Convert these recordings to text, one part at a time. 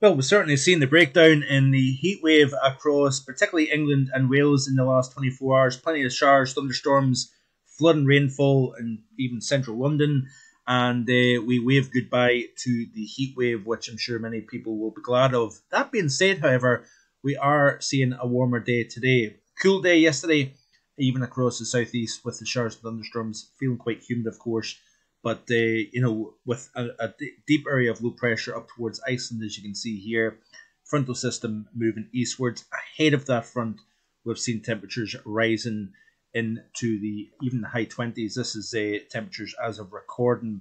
Well, we've certainly seen the breakdown in the heat wave across particularly England and Wales in the last 24 hours. Plenty of showers, thunderstorms, flood and rainfall, and even central London. And uh, we wave goodbye to the heat wave, which I'm sure many people will be glad of. That being said, however, we are seeing a warmer day today. Cool day yesterday, even across the southeast with the showers and thunderstorms. Feeling quite humid, of course. But uh, you know, with a, deep area of low pressure up towards Iceland, as you can see here, frontal system moving eastwards. Ahead of that front, we've seen temperatures rising into the even the high twenties. This is the temperatures as of recording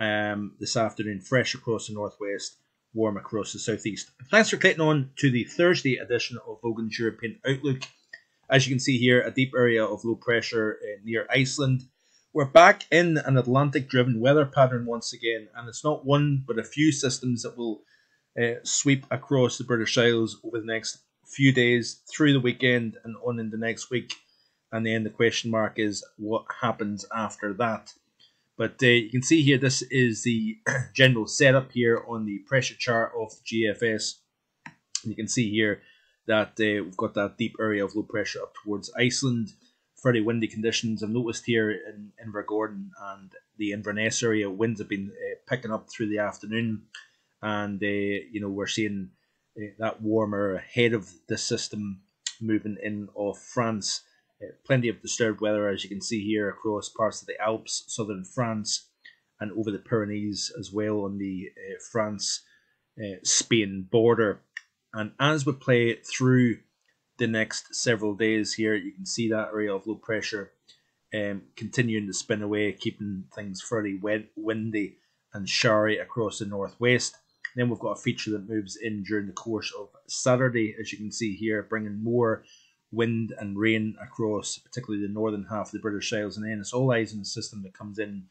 um, this afternoon, fresh across the northwest, warm across the southeast. Thanks for clicking on to the Thursday edition of Vogan's European Outlook. As you can see here, a deep area of low pressure uh, near Iceland we're back in an Atlantic driven weather pattern once again, and it's not one but a few systems that will uh, sweep across the British Isles over the next few days through the weekend and on in the next week. And then the question mark is what happens after that. But uh, you can see here, this is the general setup here on the pressure chart of the GFS. You can see here that uh, we've got that deep area of low pressure up towards Iceland fairly windy conditions. I've noticed here in Invergordon and the Inverness area, winds have been uh, picking up through the afternoon, and uh, you know we're seeing uh, that warmer ahead of the system moving in off France. Plenty of disturbed weather, as you can see here, across parts of the Alps, southern France, and over the Pyrenees as well on the France Spain border. And as we play through the next several days here. You can see that area of low pressure um, continuing to spin away, keeping things fairly wet, windy and showery across the northwest. Then we've got a feature that moves in during the course of Saturday, as you can see here, bringing more wind and rain across, particularly the northern half of the British Isles. And then it's all eyes on the system that comes in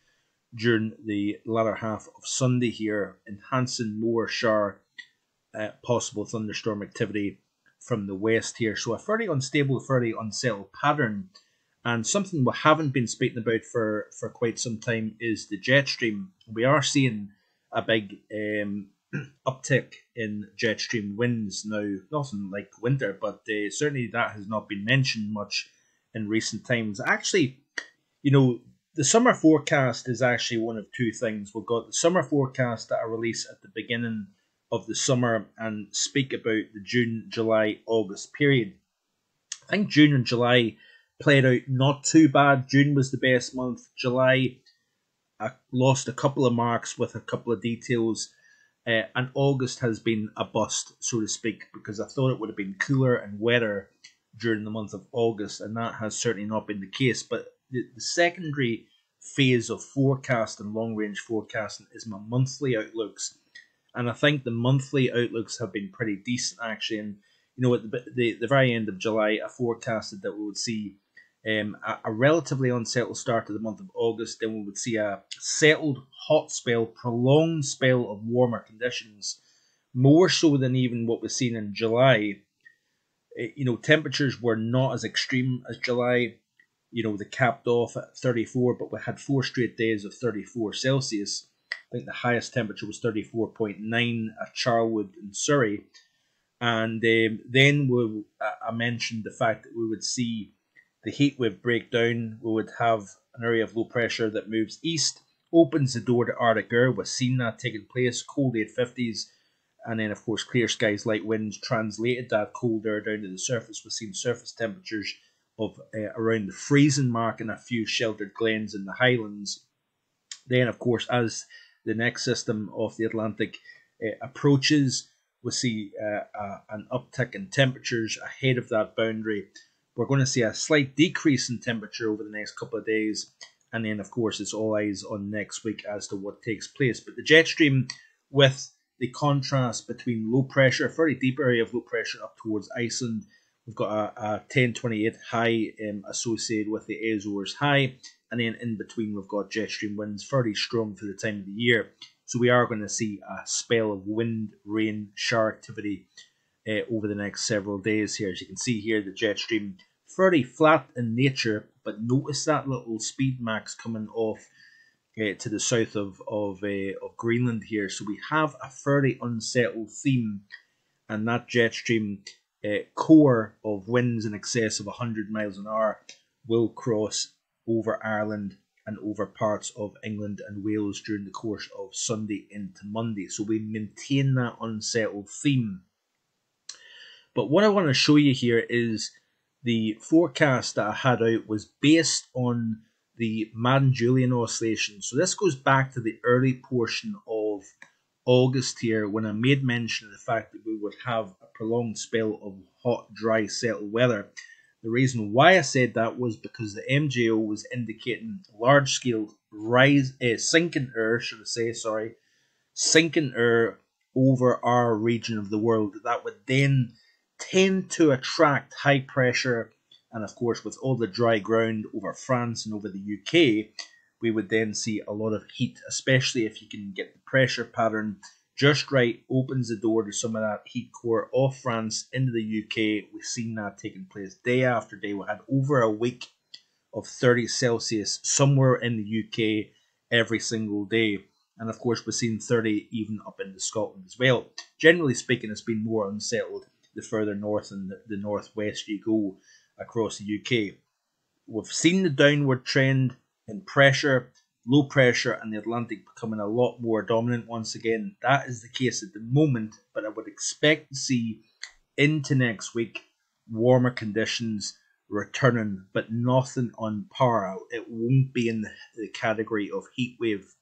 during the latter half of Sunday here, enhancing more shower, uh, possible thunderstorm activity from the west here. So a fairly unstable, fairly unsettled pattern. And something we haven't been speaking about for, for quite some time is the jet stream. We are seeing a big um, uptick in jet stream winds now. Nothing like winter, but uh, certainly that has not been mentioned much in recent times. Actually, you know, the summer forecast is actually one of two things. We've got the summer forecast that are released at the beginning of the summer and speak about the June, July, August period. I think June and July played out not too bad. June was the best month. July I lost a couple of marks with a couple of details. Uh, and August has been a bust, so to speak, because I thought it would have been cooler and wetter during the month of August, and that has certainly not been the case. But the, the secondary phase of forecast and long range forecasting is my monthly outlooks and I think the monthly outlooks have been pretty decent actually. And you know, at the the, the very end of July, I forecasted that we would see um, a, a, relatively unsettled start to the month of August. Then we would see a settled hot spell, prolonged spell of warmer conditions, more so than even what we've seen in July. It, eh, you know, temperatures were not as extreme as July. You know, they capped off at 34, but we had four straight days of 34 Celsius. I think the highest temperature was 34.9 at Charlwood in Surrey. And um, then we, I mentioned the fact that we would see the heat wave break down. We would have an area of low pressure that moves east, opens the door to Arctic air. We've seen that taking place, cold 850s. And then, of course, clear skies, light winds translated that cold air down to the surface. We've seen surface temperatures of uh, around the freezing mark in a few sheltered glens in the highlands. Then, of course, as the next system of the Atlantic uh, approaches. We see uh, an uptick in temperatures ahead of that boundary. We're going to see a slight decrease in temperature over the next couple of days. And then, of course, it's all eyes on next week as to what takes place. But the jet stream, with the contrast between low pressure, a very deep area of low pressure up towards Iceland, we've got a, a 1028 high um, associated with the Azores high and then in between we've got jet stream winds fairly strong for the time of the year. So we are going to see a spell of wind, rain, shower activity uh, over the next several days here. As you can see here, the jet stream fairly flat in nature, but notice that little speed max coming off uh, to the south of of, uh, of Greenland here. So we have a fairly unsettled theme, and that jet stream uh, core of winds in excess of 100 miles an hour will cross over Ireland and over parts of England and Wales during the course of Sunday into Monday. So we maintain that unsettled theme. But what I want to show you here is the forecast that I had out was based on the Madden-Julian oscillation. So this goes back to the early portion of August here when I made mention of the fact that we would have a prolonged spell of hot, dry, settled weather. The reason why I said that was because the MJO was indicating large scale rise, uh, sinking air, should I say, sorry, sinking air over our region of the world. That would then tend to attract high pressure and of course, with all the dry ground over France and over the UK, we would then see a lot of heat, especially if you can get the pressure pattern just right, opens the door to some of that heat core off France into the UK. We've seen that taking place day after day. We had over a week of 30 Celsius somewhere in the UK every single day. And of course, we've seen 30 even up into Scotland as well. Generally speaking, it's been more unsettled the further north and the, the northwest you go across the UK. We've seen the downward trend in pressure, low pressure, and the Atlantic becoming a lot more dominant once again. That is the case at the moment, but I would expect to see into next week warmer conditions returning, but nothing on par. It won't be in the category of heat wave.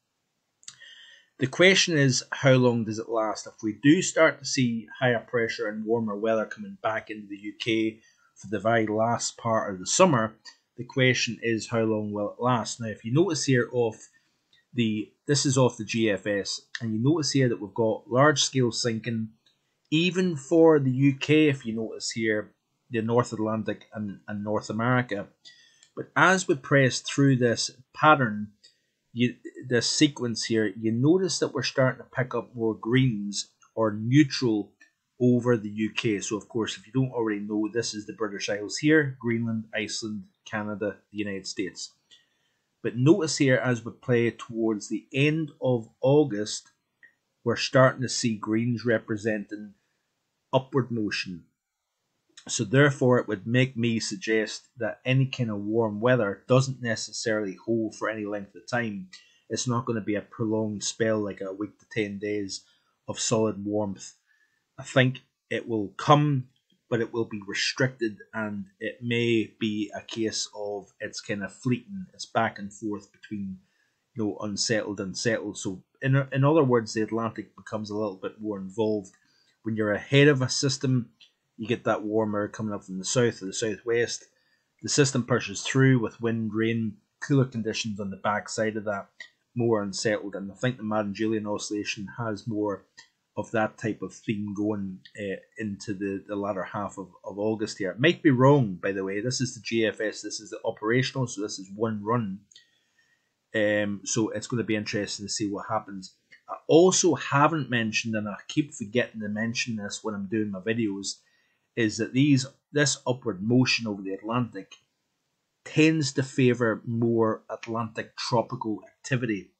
The question is, how long does it last? If we do start to see higher pressure and warmer weather coming back into the UK, for the very last part of the summer. The question is how long will it last? Now, if you notice here off the this is off the GFS, and you notice here that we've got large scale sinking, even for the UK. If you notice here, the North Atlantic and, and North America. But as we press through this pattern, you this sequence here, you notice that we're starting to pick up more greens or neutral over the UK. So, of course, if you don't already know, this is the British Isles here Greenland, Iceland, Canada, the United States. But notice here as we play towards the end of August, we're starting to see greens representing upward motion. So, therefore, it would make me suggest that any kind of warm weather doesn't necessarily hold for any length of time. It's not going to be a prolonged spell like a week to 10 days of solid warmth I think it will come, but it will be restricted, and it may be a case of it's kind of fleeting. It's back and forth between you know unsettled and settled. So in in other words, the Atlantic becomes a little bit more involved. When you're ahead of a system, you get that warm air coming up from the south or the southwest. The system pushes through with wind, rain, cooler conditions on the back side of that, more unsettled. And I think the Madden-Julian oscillation has more of that type of theme going uh, into the, the latter half of, of August here. Might be wrong, by the way. This is the GFS, this is the operational, so this is one run. Um, so it's going to be interesting to see what happens. I also haven't mentioned, and I keep forgetting to mention this when I'm doing my videos, is that these this upward motion over the Atlantic tends to favour more Atlantic tropical activity.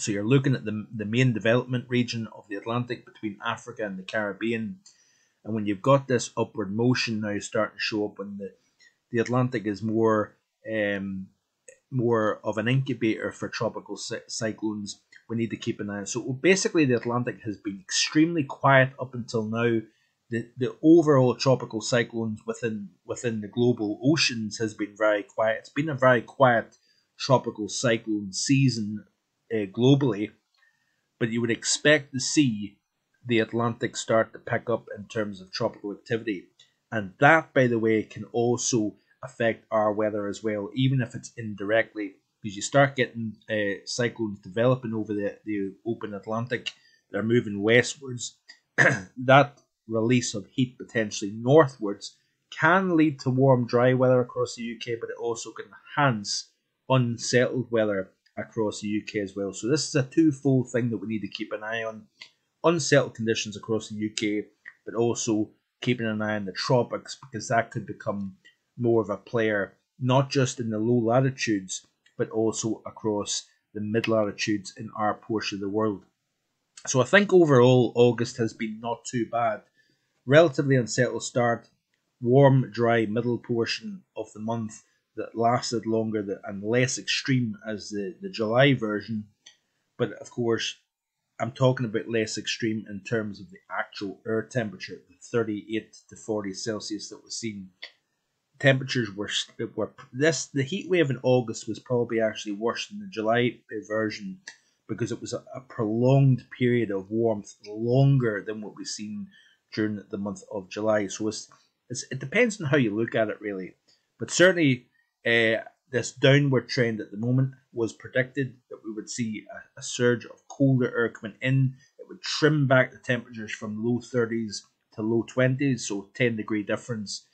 So you're looking at the, the main development region of the Atlantic between Africa and the Caribbean. And when you've got this upward motion now starting to show up, when the, the Atlantic is more um, more of an incubator for tropical cyclones, we need to keep an eye on. So basically, the Atlantic has been extremely quiet up until now. The, the overall tropical cyclones within within the global oceans has been very quiet. It's been a very quiet tropical cyclone season uh, globally, but you would expect to see the Atlantic start to pick up in terms of tropical activity. And that, by the way, can also affect our weather as well, even if it's indirectly, because you start getting uh, cyclones developing over the, the open Atlantic, they're moving westwards. that release of heat potentially northwards can lead to warm, dry weather across the UK, but it also can enhance unsettled weather across the UK as well. So this is a twofold thing that we need to keep an eye on. Unsettled conditions across the UK, but also keeping an eye on the tropics because that could become more of a player, not just in the low latitudes, but also across the mid latitudes in our portion of the world. So I think overall August has been not too bad. Relatively unsettled start, warm, dry middle portion of the month that lasted longer and less extreme as the, the July version. But of course, I'm talking about less extreme in terms of the actual air temperature, the 38 to 40 Celsius that was seen. Temperatures were were this the heat wave in August was probably actually worse than the July version because it was a, a prolonged period of warmth, longer than what we've seen during the month of July. So it's, it's, it depends on how you look at it, really. But certainly, uh, this downward trend at the moment was predicted that we would see a, a, surge of colder air coming in. It would trim back the temperatures from low 30s to low 20s, so 10 degree difference.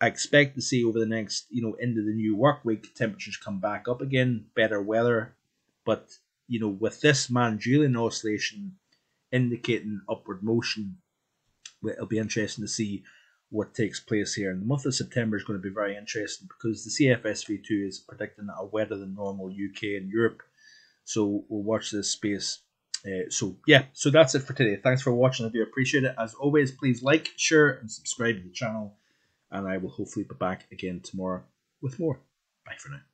I expect to see over the next, you know, into the new work week, temperatures come back up again, better weather. But, you know, with this Madden-Julian oscillation indicating upward motion, it'll be interesting to see what takes place here. And the month of September is going to be very interesting because the CFSV2 is predicting a wetter than normal UK and Europe. So we'll watch this space. Uh, so yeah, so that's it for today. Thanks for watching. I do appreciate it. As always, please like, share, and subscribe to the channel. And I will hopefully be back again tomorrow with more. Bye for now.